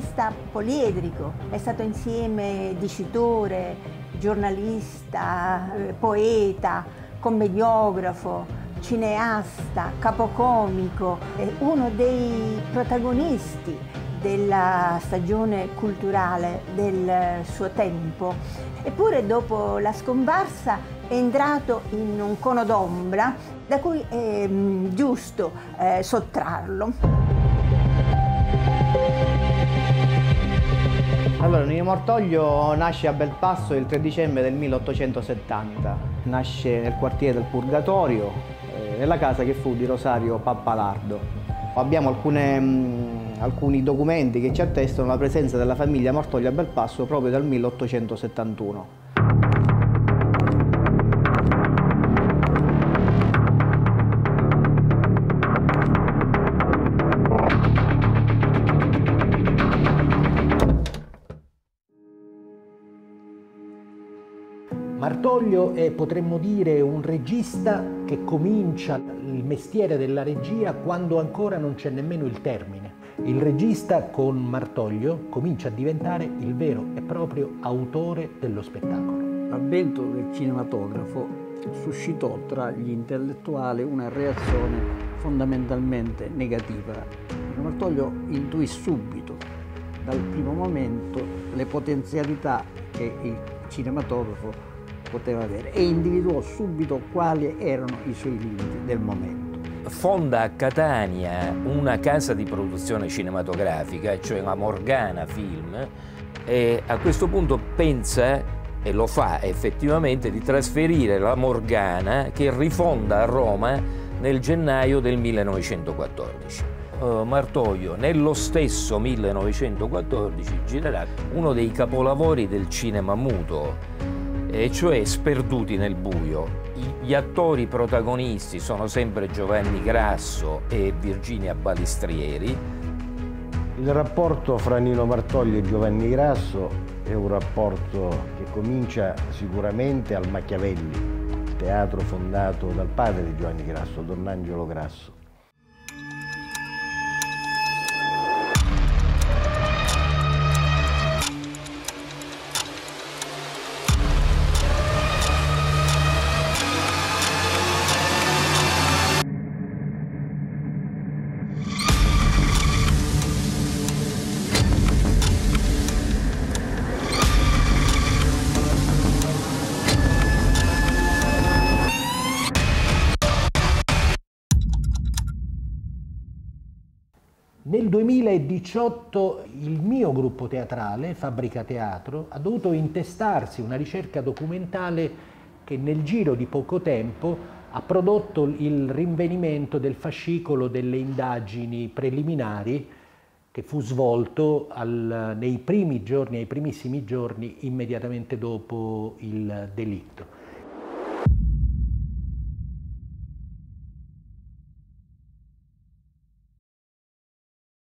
artista poliedrico, è stato insieme dicitore, giornalista, eh, poeta, commediografo, cineasta, capocomico, è uno dei protagonisti della stagione culturale del suo tempo. Eppure dopo la scomparsa è entrato in un cono d'ombra da cui è mm, giusto eh, sottrarlo. Allora, Nino Mortoglio nasce a Belpasso il 3 dicembre del 1870. Nasce nel quartiere del Purgatorio, eh, nella casa che fu di Rosario Pappalardo. Abbiamo alcune, mh, alcuni documenti che ci attestano la presenza della famiglia Mortoglio a Belpasso proprio dal 1871. Martoglio è, potremmo dire, un regista che comincia il mestiere della regia quando ancora non c'è nemmeno il termine. Il regista con Martoglio comincia a diventare il vero e proprio autore dello spettacolo. L'avvento del cinematografo suscitò tra gli intellettuali una reazione fondamentalmente negativa. Martoglio intuì subito, dal primo momento, le potenzialità che il cinematografo poteva avere e individuò subito quali erano i suoi limiti del momento. Fonda a Catania una casa di produzione cinematografica, cioè la Morgana Film, e a questo punto pensa e lo fa effettivamente di trasferire la Morgana che rifonda a Roma nel gennaio del 1914. Uh, Martoglio nello stesso 1914 girerà uno dei capolavori del cinema muto e cioè Sperduti nel buio. Gli attori protagonisti sono sempre Giovanni Grasso e Virginia Balistrieri. Il rapporto fra Nino Martogli e Giovanni Grasso è un rapporto che comincia sicuramente al Machiavelli, teatro fondato dal padre di Giovanni Grasso, Don Angelo Grasso. Nel 2018 il mio gruppo teatrale, Fabbrica Teatro, ha dovuto intestarsi una ricerca documentale che nel giro di poco tempo ha prodotto il rinvenimento del fascicolo delle indagini preliminari che fu svolto al, nei primi giorni, ai primissimi giorni immediatamente dopo il delitto.